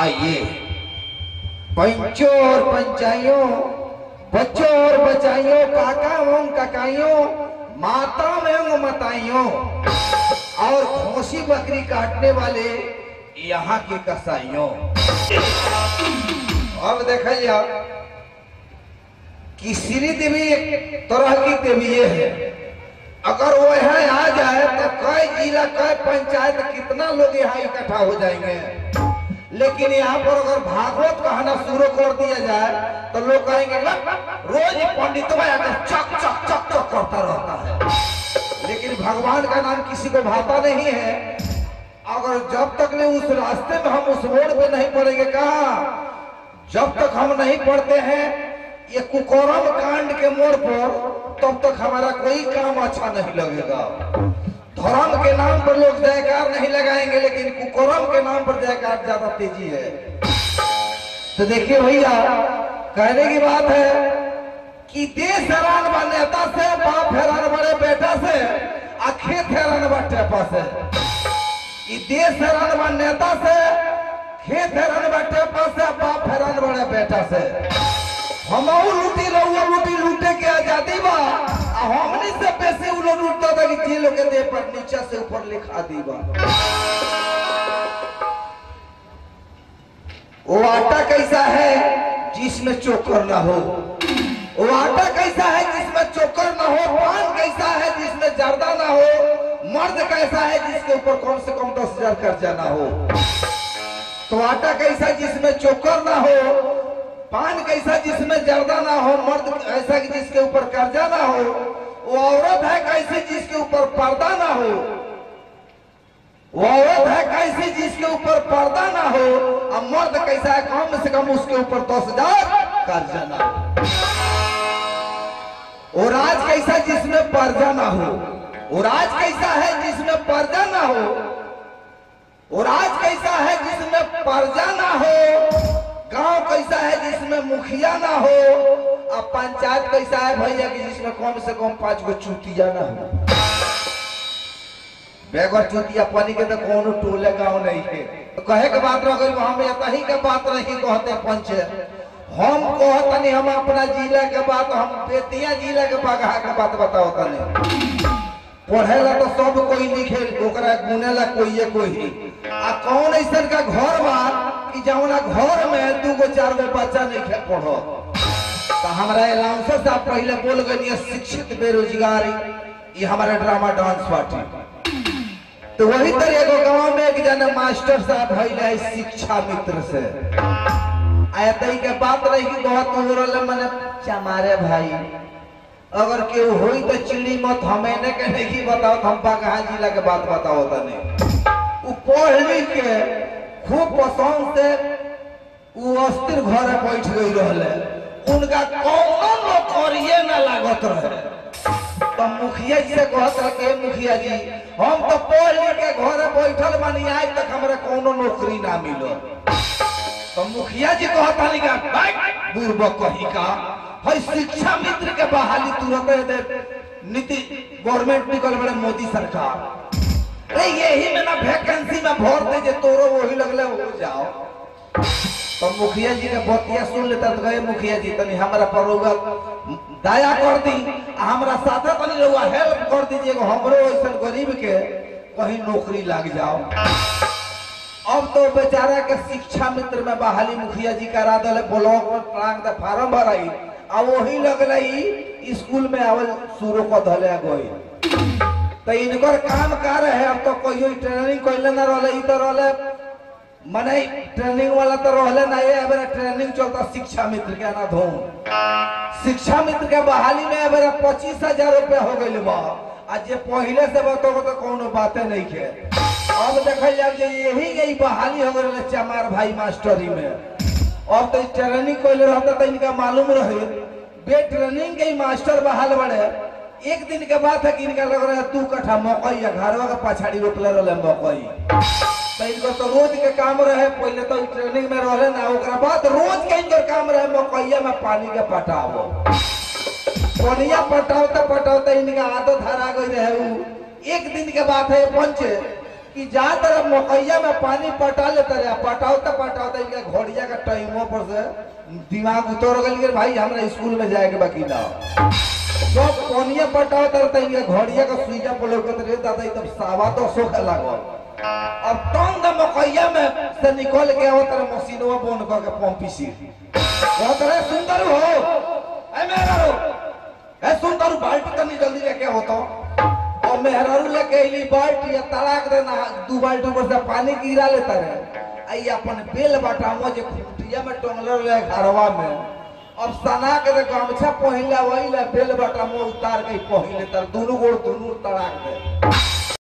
आइए। पंचों और पंचाइयों, बच्चों और बचाइयों काका एवं काकाइयों माता एवं मताइयों, और खोसी बकरी काटने वाले यहाँ के कसाइयों। अब देखा कि श्री देवी एक तरह की देवी है। अगर वो यहाँ आ जाए तो कई जिला, कई पंचायत कितना लोग यहाँ इकट्ठा हो जाएँगे? लेकिन यहाँ पर अगर भागवत कहना शुरू कर दिया जाए तो लोग कहेंगे रोज पंडित चक चक चक चक करता रहता है। लेकिन भगवान का नाम किसी को भाता नहीं है। अगर जब तक ले उस रास्ते में हम उस रोड पे नहीं पड़ेंगे, कहा? जब तक हम नहीं पढ़ते हैं ये कुकोरम कांड के मोड़ पर, तब तक हमारा कोई काम अच्छा नहीं लगेगा। धर्म के नाम पर लोग जयकार नहीं लगाएँगे, लेकिन कुकोरम के नाम पर जयकार ज़्यादा तेज़ी है। तो देखिए भैया, कहने की बात है कि देश हैरान नेता से, बाप हैरान बड़े बेटा से आ खेत हैरान बा से। देश हैरान नेता से, खेत हैरान बा से, बाप हैरान बड़े बेटा से। हम लूटी रहुआ लूटी लूटे के आज़ादी उ लूटता था कि जे लोग के पर नीचे से ऊपर लिखा दी वो आटा कैसा है जिसमें चोकर ना हो? वो आटा कैसा है जिसमें चोकर ना हो? पान कैसा है जिसमें जर्दा ना हो? मर्द कैसा है जिसके ऊपर कम से कम दस हज़ार कर्जा ना हो? तो आटा कैसा जिसमें चोकर ना हो? पान कैसा जिसमें जर्दा ना हो? मर्द ऐसा कि जिसके ऊपर कर्जा ना हो? वो औरत है कैसी जिसके ऊपर पर्दा ना हो? वो औरत है कैसी जिसके ऊपर पर्दा ना हो? और मर्द कैसा है? कम से कम उसके ऊपर दस हज़ार कर्जा ना हो। वो राज कैसा जिसमें पर्दा ना हो? वो राज कैसा है जिसमें पर्दा ना हो? वो राज कैसा है जिसमें पर्जा ना हो? कैसा है जिसमें मुखिया ना हो और पंचायत कैसा है भैया कि जिसमें कम से कम पाँच गो चुतिया ना हो। बेगर चुतिया पानी के तो टोले गाँव नहीं है। तो कहे के बात रह गई हम यही के बात नहीं कहते पंच। हम कहतनी हम अपना जिला के बात, हम बेतिया जिला के बगहा के बात बताओ तनी। पढ़ेला तो सब कोई लिखे, ओकरा गुनेला कोई कोई। आ कौन ऐसा का घर बा कि जौना घर में दू गो चार गो बच्चा नहीं खे पढ़ो तो हमारा अलाउंसर साहब पहले बोल गए शिक्षित बेरोजगारी, ये हमारा ड्रामा डांस पार्टी। तो वही तरह एगो गाँव में एक जना मास्टर साहब भइले शिक्षा मित्र से। आयतई के बात रही कि बहुत हो रहा मने चमारे भाई, अगर केहू होई तो चिड़ी मत, हमें ने के नहीं बताओ हम जिला के बात बताओ तने। उ पढ़ के खूब पसंद से उ अस्थिर घर बैठ गई रहले। उनका कौनो नौकरिए ना लागत रहे। तो मुखिया जी से कहत रहे मुखिया जी, हम तो पढ़ के घर बैठल बानी, आज तक हमरा कोनो नौकरी ना मिलो तो मुखिया जी कहता नहीं का बुर्बक कही का है शिक्षा मित्र के बहाली तुरंत दे। नीति गवर्नमेंट निकल बड़े मोदी सरकार। अरे, यही में ना वैकेंसी में भर दे जे तोरो वही लगले हो जाओ। तो मुखिया जी के बतिया सुन लेता तो गए मुखिया जी, तनी हमरा पर रउआ दया कर दी हमरा साथे तनी रउआ हेल्प कर दीजिए कि हमरो ऐसा गरीब के कहीं नौकरी लग जाओ। अब तो बेचारा के शिक्षा मित्र में बहाली मुखिया जी करा दले, ब्लॉक में टांग दे फार्म भराई। आ वही लगल ई स्कूल में आवल शुरू कर धले गई तो इनकर काम का रहे, अब तो कोई ट्रेनिंग कैले ना रहले, ई तो रहले। मने ट्रेनिंग वाला तो रहले ना, ये अबे ट्रेनिंग चलता शिक्षा मित्र के ना धूम शिक्षा मित्र के बहाली में अबे पच्चीस हज़ार रुपया हो गई बा। आ जे पहले से बताओ तो कोनो बातें नहीं के। अब देखल जाए यही गई बहाली हो गई चमार भाई मास्टरी में। अब तो ट्रेनिंग कैले रहता तो इनका मालूम रहे। बे ट्रेनिंग के मास्टर बहाल बड़े। एक दिन के बाद है कि इनका लग रहा है तू कट्ठा मकई या घरवा के पछाड़ी रोपले रहे मकई। तो इनको तो रोज के काम रहे, पहले तो ट्रेनिंग में रहे ना, ओकरा बाद रोज के इनकर काम रहे मकैया में पानी के पटावो। पनिया पटावते पटावते इनका आदत धरा गई रहे उ। एक दिन के बात है पंच कि जा तरह मकैया में पानी पटा लेते रहे पटावता पटावता इनके घोड़िया का टाइमों पर से दिमाग उतर के भाई, हमरा स्कूल में जाए के बाकी ना। सब कोनिया पटावता रहता इनके घोड़िया का पर लोग रहे दादा तब सावा तो सोख लागल। अब तंग मकैया में से निकल के आवत रहे मशीनवा बंद करके पंपी सी बहुत रहे सुंदर हो। ए मेहरारू, ए सुंदर, बाल्टी तनी जल्दी लेके होतो और मेहरारू लेके अइली बाल्टी या तड़ाक देना दू बाल्टी ऊपर से पानी गिरा लेता रहे। आई अपन बेल बटावा जे खुटिया में टंगल रहे घरवा में। अब सना के दे गमछा पहिला वही बेल बटावा उतार के पहिले तर दोनों गोड़ दोनों तड़ाक दे।